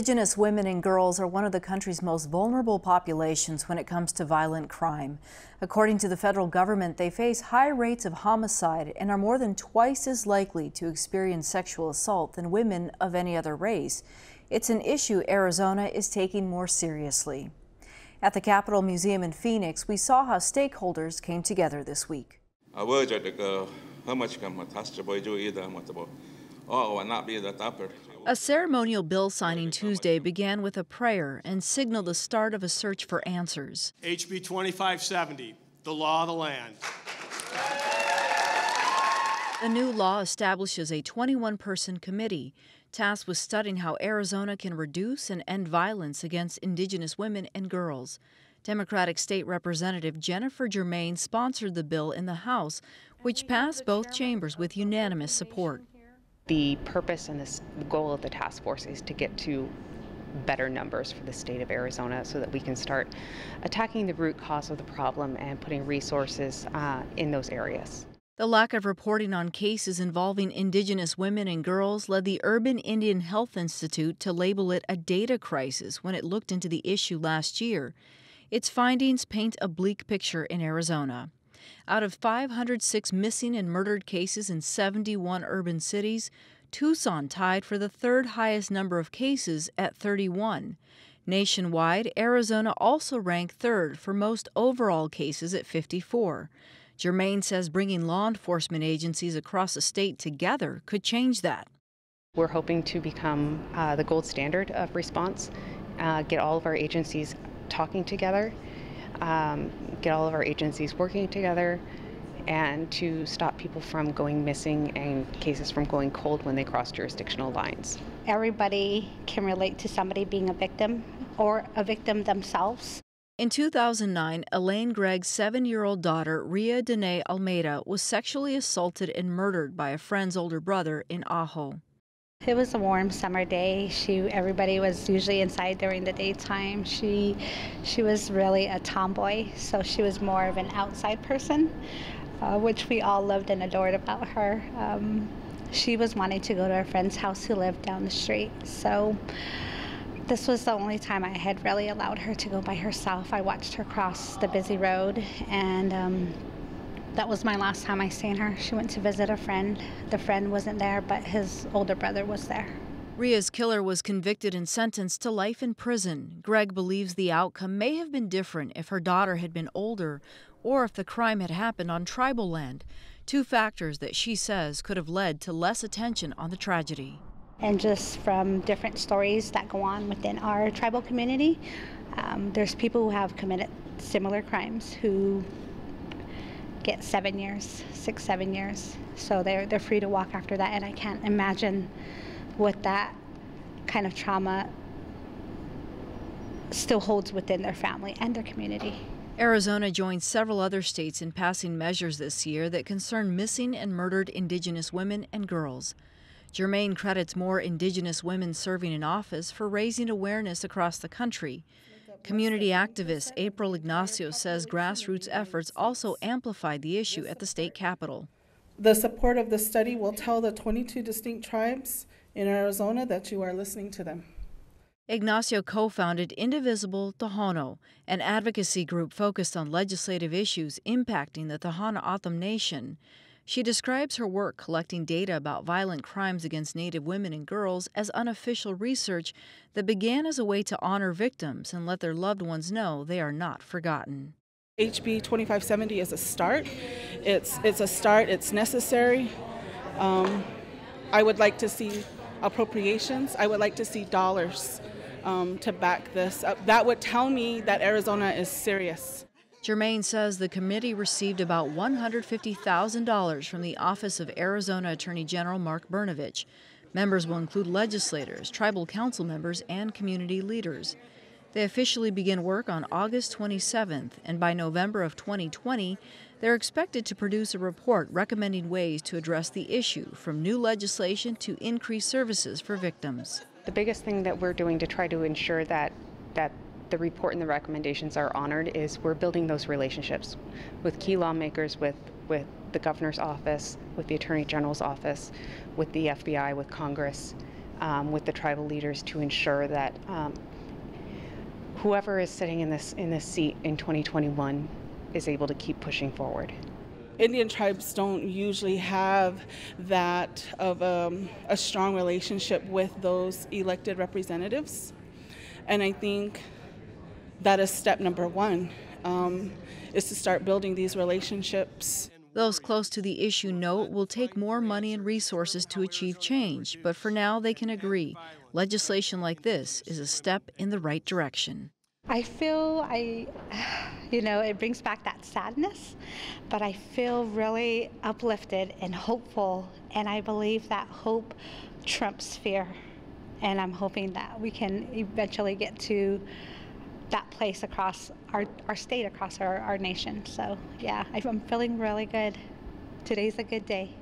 Indigenous women and girls are one of the country's most vulnerable populations when it comes to violent crime. According to the federal government, they face high rates of homicide and are more than twice as likely to experience sexual assault than women of any other race. It's an issue Arizona is taking more seriously. At the Capitol Museum in Phoenix, we saw how stakeholders came together this week. A ceremonial bill signing Tuesday began with a prayer and signaled the start of a search for answers. HB 2570, the law of the land. The new law establishes a 21 person committee tasked with studying how Arizona can reduce and end violence against Indigenous women and girls. Democratic State Representative Jennifer Jermaine sponsored the bill in the House, which passed both chambers with unanimous support. The purpose and the goal of the task force is to get to better numbers for the state of Arizona so that we can start attacking the root cause of the problem and putting resources uh, in those areas. The lack of reporting on cases involving Indigenous women and girls led the Urban Indian Health Institute to label it a data crisis when it looked into the issue last year. Its findings paint a bleak picture in Arizona. Out of 506 missing and murdered cases in 71 urban cities, Tucson tied for the third highest number of cases at 31. Nationwide, Arizona also ranked third for most overall cases at 54. Jermaine says bringing law enforcement agencies across the state together could change that. We're hoping to become uh, the gold standard of response, uh, get all of our agencies talking together um, get all of our agencies working together, and to stop people from going missing and cases from going cold when they cross jurisdictional lines. Everybody can relate to somebody being a victim or a victim themselves. In 2009, Elaine Gregg's seven year old daughter, Ria Dene Almeida, was sexually assaulted and murdered by a friend's older brother in Ajo. It was a warm summer day. She, everybody was usually inside during the daytime. She, she was really a tomboy, so she was more of an outside person, uh, which we all loved and adored about her. Um, she was wanting to go to a friend's house who lived down the street, so this was the only time I had really allowed her to go by herself. I watched her cross the busy road and. Um, that was my last time I seen her. She went to visit a friend. The friend wasn't there, but his older brother was there. Ria's killer was convicted and sentenced to life in prison. Greg believes the outcome may have been different if her daughter had been older or if the crime had happened on tribal land, two factors that she says could have led to less attention on the tragedy. And just from different stories that go on within our tribal community, um, there's people who have committed similar crimes who get seven years, six, seven years. So they're they're free to walk after that, and I can't imagine what that kind of trauma still holds within their family and their community. Arizona joined several other states in passing measures this year that concern missing and murdered Indigenous women and girls. Jermaine credits more Indigenous women serving in office for raising awareness across the country. Community activist April Ignacio says grassroots efforts also amplified the issue at the state capitol. The support of the study will tell the 22 distinct tribes in Arizona that you are listening to them. Ignacio co founded Indivisible Tohono, an advocacy group focused on legislative issues impacting the Tohono O'odham Nation. She describes her work collecting data about violent crimes against Native women and girls as unofficial research that began as a way to honor victims and let their loved ones know they are not forgotten. HB 2570 is a start. It's, it's a start, it's necessary. Um, I would like to see appropriations, I would like to see dollars um, to back this up. That would tell me that Arizona is serious. Jermaine says the committee received about $150,000 from the Office of Arizona Attorney General Mark Brnovich. Members will include legislators, tribal council members, and community leaders. They officially begin work on August 27th, and by November of 2020, they're expected to produce a report recommending ways to address the issue, from new legislation to increased services for victims. The biggest thing that we're doing to try to ensure that that the report and the recommendations are honored is we're building those relationships with key lawmakers, with, with the governor's office, with the attorney general's office, with the FBI, with Congress. um, with the tribal leaders to ensure that um, whoever is sitting in this in this seat in 2021 is able to keep pushing forward. Indian tribes don't usually have that of um, a strong relationship with those elected representatives. And I think that is step number one, um, is to start building these relationships. Those close to the issue know it will take more money and resources to achieve change, but for now they can agree. Legislation like this is a step in the right direction. I feel I, you know, it brings back that sadness, but I feel really uplifted and hopeful, and I believe that hope trumps fear. And I'm hoping that we can eventually get to that place across our, our state, across our, our nation. So, yeah, I'm feeling really good. Today's a good day.